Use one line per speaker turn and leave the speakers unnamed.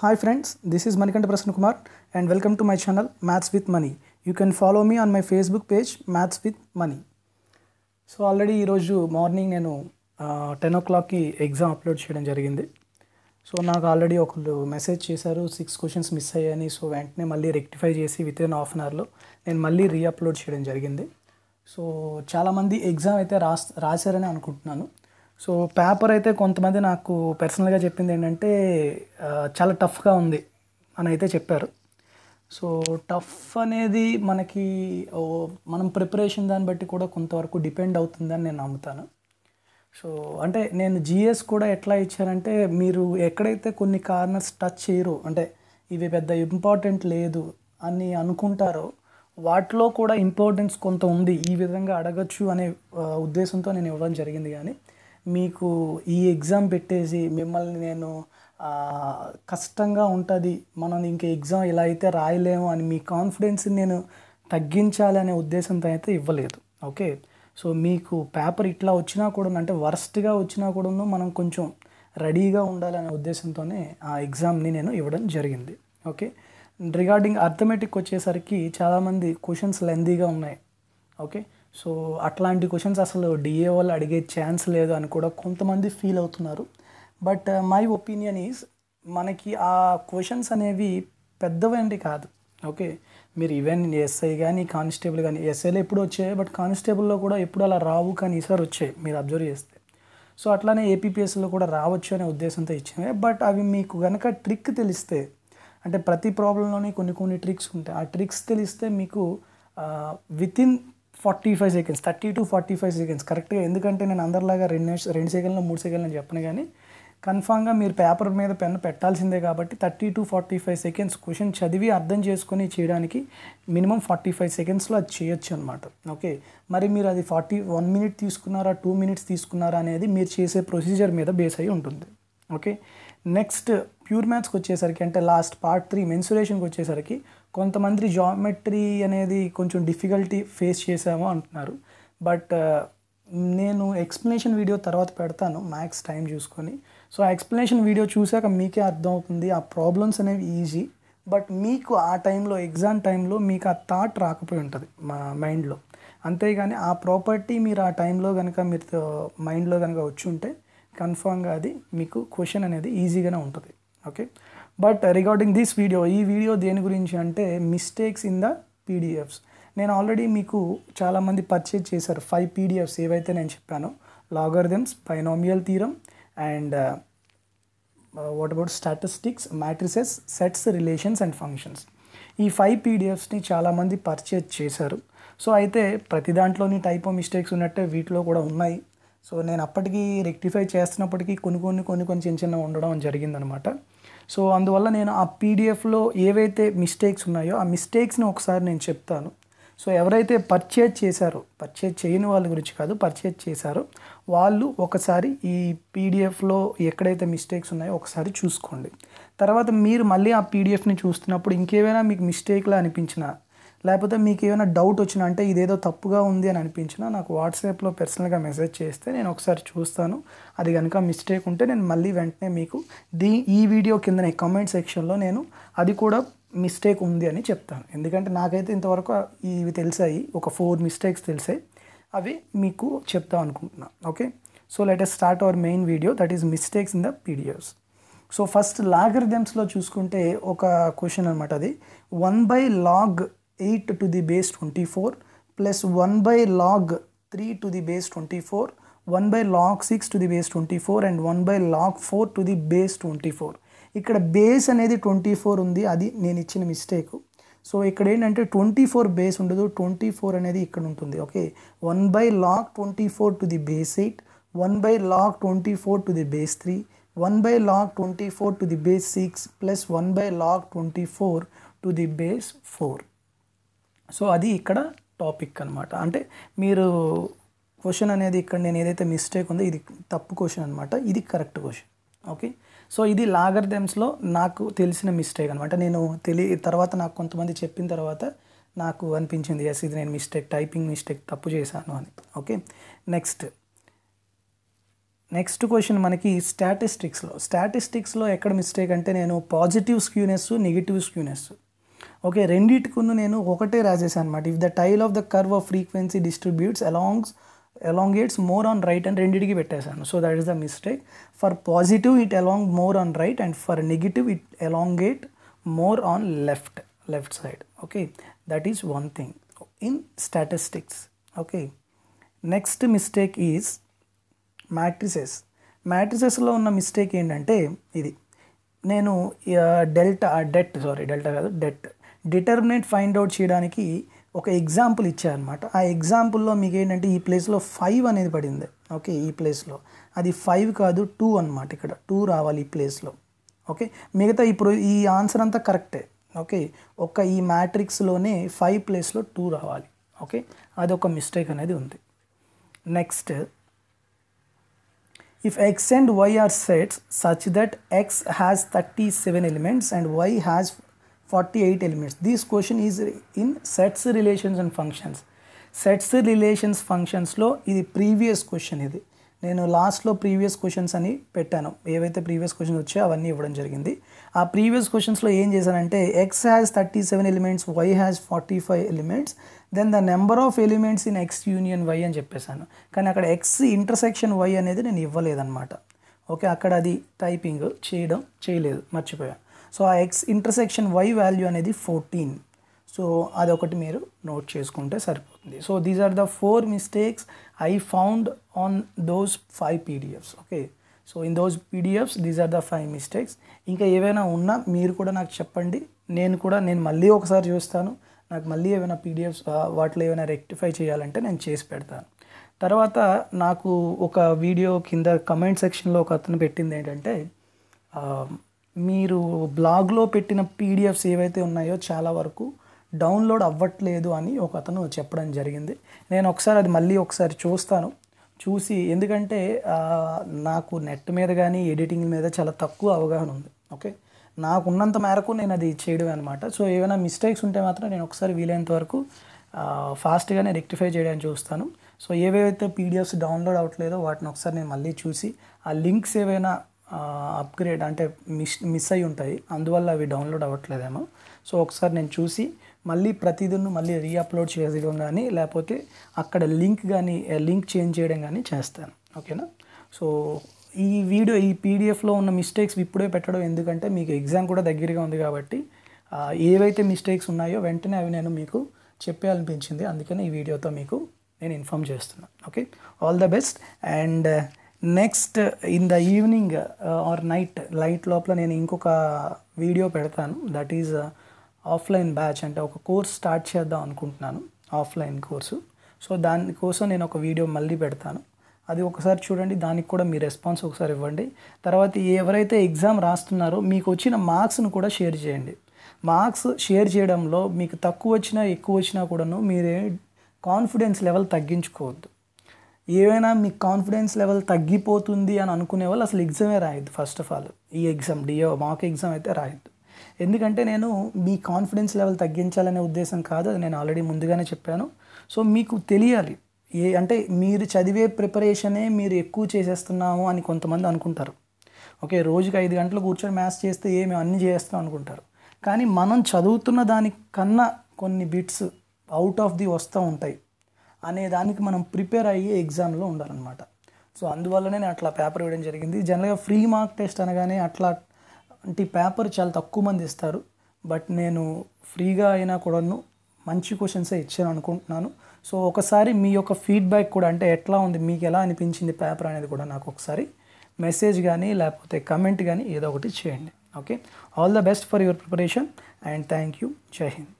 Hi friends this is Manikanta Prasanna Kumar and welcome to my channel maths with Mani you can follow me on my Facebook page maths with Mani so already ఈరోజు morning నేను ten ఓ క్లాక్కి exam upload చేయడం జరిగింది. So నాకు already ఒకళ్ళు message చేశారు six questions miss అయ్యాయని. సో వెంటనే మళ్ళీ రెక్టిఫై చేసి విత్ ఇన్ హాఫ్ అన్ అవర్లో నేను మళ్ళీ రీఅప్లోడ్ చేయడం జరిగింది. సో చాలామంది ఎగ్జామ్ అయితే రాస్ రాశారని అనుకుంటున్నాను. సో పేపర్ అయితే కొంతమంది నాకు పర్సనల్గా చెప్పింది ఏంటంటే చాలా టఫ్గా ఉంది అని అయితే చెప్పారు. సో టఫ్ అనేది మనకి మనం ప్రిపరేషన్ దాన్ని బట్టి కూడా కొంతవరకు డిపెండ్ అవుతుందని నేను నమ్ముతాను. సో అంటే నేను జిఎస్ కూడా ఎట్లా ఇచ్చానంటే మీరు ఎక్కడైతే కొన్ని కార్నర్స్ టచ్ చేయరు అంటే ఇవి పెద్ద ఇంపార్టెంట్ లేదు అని అనుకుంటారో వాటిలో కూడా ఇంపార్టెన్స్ కొంత ఉంది ఈ విధంగా అడగచ్చు అనే ఉద్దేశంతో నేను ఇవ్వడం జరిగింది కానీ. మీకు ఈ ఎగ్జామ్ పెట్టేసి మిమ్మల్ని నేను కష్టంగా ఉంటుంది. మనం ఇంకా ఎగ్జామ్ ఇలా అయితే రాయలేము అని మీ కాన్ఫిడెన్స్ని నేను తగ్గించాలనే ఉద్దేశంతో అయితే ఇవ్వలేదు. ఓకే సో మీకు పేపర్ ఇట్లా వచ్చినా కూడా అంటే వర్స్ట్గా వచ్చినా కూడా మనం కొంచెం రెడీగా ఉండాలనే ఉద్దేశంతోనే ఆ ఎగ్జామ్ని నేను ఇవ్వడం జరిగింది. ఓకే రిగార్డింగ్ అర్థమెటిక్ వచ్చేసరికి చాలామంది క్వశ్చన్స్ లెందీగా ఉన్నాయి. ఓకే సో అట్లాంటి క్వశ్చన్స్ అసలు డిఏ వాళ్ళు అడిగే ఛాన్స్ లేదు అని కూడా కొంతమంది ఫీల్ అవుతున్నారు. బట్ మై ఒపీనియన్ ఈజ్ మనకి ఆ క్వశ్చన్స్ అనేవి పెద్దవండి కాదు. ఓకే మీరు ఈవెన్ ఎస్ఐ కానీ కానిస్టేబుల్ కానీ ఎస్ఐలో ఎప్పుడు వచ్చాయి బట్ కానిస్టేబుల్లో కూడా ఎప్పుడు అలా రావు కానీ ఈసారి వచ్చాయి మీరు అబ్జర్వ్ చేస్తే. సో అట్లానే ఏపీపీఎస్లో కూడా రావచ్చు అనే ఉద్దేశంతో ఇచ్చినవి బట్ అవి మీకు కనుక ట్రిక్ తెలిస్తే అంటే ప్రతి ప్రాబ్లంలోని కొన్ని కొన్ని ట్రిక్స్ ఉంటాయి. ఆ ట్రిక్స్ తెలిస్తే మీకు uh, within forty five seconds thirty to forty five seconds కరెక్ట్గా ఎందుకంటే నేను అందరిలాగా రెండు నిమిషం రెండు సెకండ్లు మూడు సెకండ్లు అని చెప్పను కానీ కన్ఫామ్గా మీరు పేపర్ మీద పెన్ పెట్టాల్సిందే కాబట్టి thirty to forty five seconds question చదివి అర్థం చేసుకొని చేయడానికి మినిమం ఫార్టీ ఫైవ్ సెకండ్స్లో అది చేయొచ్చు అనమాట ఓకే మరి మీరు అది ఫార్టీ వన్ మినిట్ తీసుకున్నారా టూ మినిట్స్ తీసుకున్నారా అనేది మీరు చేసే ప్రొసీజర్ మీద బేస్ అయి ఉంటుంది. ఓకే నెక్స్ట్ ప్యూర్ మ్యాథ్స్కి వచ్చేసరికి అంటే లాస్ట్ పార్ట్ త్రీ మెన్సురేషన్కి వచ్చేసరికి కొంతమంది జామెట్రీ అనేది కొంచెం డిఫికల్టీ ఫేస్ చేసాము అంటున్నారు. బట్ uh, నేను ఎక్స్ప్లెనేషన్ వీడియో తర్వాత పెడతాను మ్యాథ్స్ టైం చూసుకొని. సో ఆ ఎక్స్ప్లెనేషన్ వీడియో చూసాక మీకే అర్థమవుతుంది ఆ ప్రాబ్లమ్స్ అనేవి ఈజీ బట్ మీకు ఆ టైంలో ఎగ్జామ్ టైంలో మీకు ఆ థాట్ రాకపోయి ఉంటుంది మా మైండ్లో అంతేగాని ఆ ప్రాపర్టీ మీరు ఆ టైంలో కనుక మీరు మైండ్లో కనుక వచ్చి ఉంటే కన్ఫామ్గా అది మీకు క్వశ్చన్ అనేది ఈజీగానే ఉంటుంది. Okay but regarding this video ఈ వీడియో దేని గురించి అంటే మిస్టేక్స్ ఇన్ ద పీడిఎఫ్స్ నేను ఆల్రెడీ మీకు చాలామంది పర్చేజ్ చేశారు ఫైవ్ పీడిఎఫ్స్ ఏవైతే నేను చెప్పానో logarithms polynomial theorem and what about statistics matrices sets relations and functions ఈ ఫైవ్ పీడిఎఫ్స్ని చాలామంది పర్చేజ్ చేశారు. సో అయితే ప్రతి దాంట్లోని టైప్ ఆఫ్ మిస్టేక్స్ ఉన్నట్టే వీటిలో కూడా ఉన్నాయి. సో నేను అప్పటికి రెక్టిఫై చేస్తున్నప్పటికీ కొన్ని కొన్ని కొన్ని కొన్ని చిన్న చిన్న ఉండడం జరిగిందనమాట. సో అందువల్ల నేను ఆ పీడిఎఫ్లో ఏవైతే మిస్టేక్స్ ఉన్నాయో ఆ మిస్టేక్స్ని ఒకసారి నేను చెప్తాను. సో ఎవరైతే పర్చేజ్ చేశారో పర్చేజ్ చేయని వాళ్ళ గురించి కాదు పర్చేజ్ చేశారో వాళ్ళు ఒకసారి ఈ పీడిఎఫ్లో ఎక్కడైతే మిస్టేక్స్ ఉన్నాయో ఒకసారి చూసుకోండి. తర్వాత మీరు మళ్ళీ ఆ పీడిఎఫ్ని చూస్తున్నప్పుడు ఇంకేమైనా మీకు మిస్టేక్లా అనిపించినా లేకపోతే మీకు ఏమైనా డౌట్ వచ్చినా అంటే ఇదేదో తప్పుగా ఉంది అని అనిపించినా నాకు వాట్సాప్లో పర్సనల్గా మెసేజ్ చేస్తే నేను ఒకసారి చూస్తాను. అది కనుక మిస్టేక్ ఉంటే నేను మళ్ళీ వెంటనే మీకు దీ ఈ వీడియో కింద కమెంట్ సెక్షన్లో నేను అది కూడా మిస్టేక్ ఉంది అని చెప్తాను. ఎందుకంటే నాకైతే ఇంతవరకు ఇవి తెలిసాయి. ఒక ఫోర్ మిస్టేక్స్ తెలిసాయి. అవి మీకు చెప్తాం అనుకుంటున్నా. Okay so let's start our main video that is mistakes in the PDFs so first లాగరిథమ్స్లో చూసుకుంటే ఒక క్వశ్చన్ అనమాట అది. One by log eight to the base twenty four plus one by log three to the base twenty four one by log six to the base twenty four and one by log four to the base twenty four ఇక్కడ base అనేది twenty four ఉంది అది నేను ఇచ్చిన mistake so ఇక్కడ ఏంటంటే twenty four base ఉండదు twenty four అనేది ఇక్కడ ఉంటుంది okay one by log twenty four to the base eight one by log twenty four to the base three one by log twenty four to the base six plus one by log twenty four to the base four so అది ఇక్కడ topic అనమాట అంటే మీరు question అనేది ఇక్కడ నేను ఏదైతే mistake ఉందో ఇది తప్పు క్వశ్చన్ అనమాట ఇది కరెక్ట్ క్వశ్చన్ ఓకే సో ఇది లాగర్దెమ్స్లో నాకు తెలిసిన మిస్టేక్ అనమాట నేను తెలి తర్వాత నాకు కొంతమంది చెప్పిన తర్వాత నాకు అనిపించింది ఎస్ ఇది నేను మిస్టేక్ టైపింగ్ మిస్టేక్ తప్పు చేశాను అని. ఓకే నెక్స్ట్ నెక్స్ట్ క్వశ్చన్ మనకి స్టాటిస్టిక్స్లో స్టాటిస్టిక్స్లో ఎక్కడ మిస్టేక్ అంటే నేను positive skewness negative skewness okay రెండింటికును నేను ఒకటే రాసేసాను అనమాట if the tail of the curve of frequency distributes along elongates more on right and రెండింటికి పెట్టేశాను. So that is the mistake for positive it along more on right and for negative it elongate more on left left side okay that is one thing in statistics okay next mistake is matrices మ్యాట్రిసెస్లో ఉన్న mistake ఏంటంటే ఇది. నేను delta det sorry delta కాదు det determinant find out చేయడానికి ఒక example ఇచ్చారనమాట ఆ ఎగ్జాంపుల్లో మీకు ఏంటంటే ఈ ప్లేస్లో ఫైవ్ అనేది పడింది. ఓకే ఈ ప్లేస్లో అది ఫైవ్ కాదు టూ అనమాట ఇక్కడ. టూ రావాలి ఈ ప్లేస్లో ఓకే మిగతా ఇప్పుడు ఈ ఆన్సర్ అంతా కరెక్టే ఓకే ఒక ఈ మ్యాట్రిక్స్లోనే ఫైవ్ ప్లేస్లో టూ రావాలి. ఓకే అది ఒక మిస్టేక్ అనేది ఉంది. Next if X and Y are sets such that X has thirty seven elements and Y has 48 elements. This question is in sets relations and functions. Sets relations ఫంక్షన్స్లో ఇది previous question ఇది. నేను లాస్ట్లో previous questions అని పెట్టాను. ఏవైతే previous questions వచ్చాయో అవన్నీ ఇవ్వడం జరిగింది. ఆ ప్రీవియస్ క్వశ్చన్స్లో ఏం చేశానంటే X has thirty seven elements Y has forty five elements then the number of elements in X union Y అని చెప్పేశాను. కానీ అక్కడ ఎక్స్ ఇంటర్సెక్షన్ వై అనేది నేను ఇవ్వలేదన్నమాట. ఓకే అక్కడ అది టైపింగ్ చేయడం చేయలేదు మర్చిపోయాను సో ఆ ఎక్స్ ఇంటర్సెక్షన్ వై వాల్యూ అనేది ఫోర్టీన్ సో అదొకటి మీరు నోట్ చేసుకుంటే సరిపోతుంది. So these are the four mistakes I found on those five PDFs okay so in those PDFs these are the five mistakes ఇంకా ఏవైనా ఉన్నా మీరు కూడా నాకు చెప్పండి. నేను కూడా నేను మళ్ళీ ఒకసారి చూస్తాను. నాకు మళ్ళీ ఏమైనా పీడిఎఫ్స్ వాటిలో ఏమైనా రెక్టిఫై చేయాలంటే నేను చేసి పెడతాను. తర్వాత నాకు ఒక వీడియో కింద కమెంట్ సెక్షన్లో ఒక అతను పెట్టింది ఏంటంటే మీరు బ్లాగ్లో పెట్టిన పీడిఎఫ్స్ ఏవైతే ఉన్నాయో చాలా వరకు డౌన్లోడ్ అవ్వట్లేదు అని ఒక అతను చెప్పడం జరిగింది. నేను ఒకసారి అది మళ్ళీ ఒకసారి చూస్తాను. చూసి ఎందుకంటే నాకు నెట్ మీద కానీ ఎడిటింగ్ మీద చాలా తక్కువ అవగాహన ఉంది. ఓకే? నాకున్నంత మేరకు నేను అది చేయడం అనమాట సో ఏమైనా మిస్టేక్స్ ఉంటే మాత్రం నేను ఒకసారి వీలైనంత వరకు ఫాస్ట్గానే రెక్టిఫై చేయడానికి చూస్తాను. సో ఏవైతే పీడిఎఫ్స్ డౌన్లోడ్ అవ్వట్లేదో వాటిని ఒకసారి నేను మళ్ళీ చూసి ఆ లింక్స్ ఏవైనా అప్గ్రేడ్ అంటే మిస్ మిస్ అయి ఉంటాయి. అందువల్ల అవి డౌన్లోడ్ అవ్వట్లేదేమో. సో ఒకసారి నేను చూసి మళ్ళీ ప్రతిదిను మళ్ళీ రీఅప్లోడ్ చేయడం కానీ లేకపోతే అక్కడ లింక్ కానీ లింక్ చేంజ్ చేయడం కానీ చేస్తాను. ఓకేనా? సో ఈ వీడియో ఈ పీడిఎఫ్లో ఉన్న మిస్టేక్స్ ఇప్పుడే పెట్టడం ఎందుకంటే మీకు ఎగ్జామ్ కూడా దగ్గరగా ఉంది కాబట్టి ఏవైతే మిస్టేక్స్ ఉన్నాయో వెంటనే అవి నేను మీకు చెప్పాలనిపించింది. అందుకని ఈ వీడియోతో మీకు నేను ఇన్ఫామ్ చేస్తున్నాను okay? All the best and next in the evening or night light లోపల నేను ఇంకొక వీడియో పెడతాను. దట్ ఈజ్ ఆఫ్లైన్ బ్యాచ్ అంటే ఒక కోర్స్ స్టార్ట్ చేద్దాం అనుకుంటున్నాను ఆఫ్లైన్ కోర్సు సో దానికోసం నేను ఒక వీడియో మళ్ళీ పెడతాను. అది ఒకసారి చూడండి దానికి కూడా మీ రెస్పాన్స్ ఒకసారి ఇవ్వండి. తర్వాత ఎవరైతే ఎగ్జామ్ రాస్తున్నారో మీకు వచ్చిన మార్క్స్ను కూడా షేర్ చేయండి. మార్క్స్ షేర్ చేయడంలో మీకు తక్కువ వచ్చినా ఎక్కువ వచ్చినా కూడాను మీరే కాన్ఫిడెన్స్ లెవెల్ తగ్గించుకోవద్దు. ఏవైనా మీ కాన్ఫిడెన్స్ లెవెల్ తగ్గిపోతుంది అని అనుకునే వాళ్ళు అసలు ఎగ్జామే రాయొద్దు ఫస్ట్ ఆఫ్ ఆల్ ఈ ఎగ్జామ్ డిఓ మాక్ ఎగ్జామ్ అయితే రాయొద్దు. ఎందుకంటే నేను మీ కాన్ఫిడెన్స్ లెవెల్ తగ్గించాలనే ఉద్దేశం కాదు అది నేను ఆల్రెడీ ముందుగానే చెప్పాను. సో మీకు తెలియాలి. ఏ అంటే మీరు చదివే ప్రిపరేషనే మీరు ఎక్కువ చేసేస్తున్నాము అని కొంతమంది అనుకుంటారు. ఓకే రోజుకి ఐదు గంటలు కూర్చొని మ్యాథ్స్ చేస్తే ఏమి అన్నీ చేస్తాం అనుకుంటారు. కానీ మనం చదువుతున్న దానికన్నా కొన్ని బిట్స్ అవుట్ ఆఫ్ ది వస్తూ ఉంటాయి. అనే దానికి మనం ప్రిపేర్ అయ్యి ఎగ్జామ్లో ఉండాలన్నమాట. సో అందువల్లనే నేను అట్లా పేపర్ ఇవ్వడం జరిగింది. జనరల్గా ఫ్రీ మార్క్ టెస్ట్ అనగానే అట్లా అంటే పేపర్ చాలా తక్కువ మంది ఇస్తారు. బట్ నేను ఫ్రీగా అయినా కూడాను మంచి క్వశ్చన్సే ఇచ్చాను అనుకుంటున్నాను. సో ఒకసారి మీ యొక్క ఫీడ్బ్యాక్ కూడా అంటే ఎట్లా ఉంది మీకు ఎలా అనిపించింది పేపర్ అనేది కూడా నాకు ఒకసారి మెసేజ్ కానీ లేకపోతే కమెంట్ కానీ ఏదో ఒకటి చేయండి. Okay? All the best for your preparation and thank you. జై హింద్.